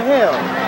hell?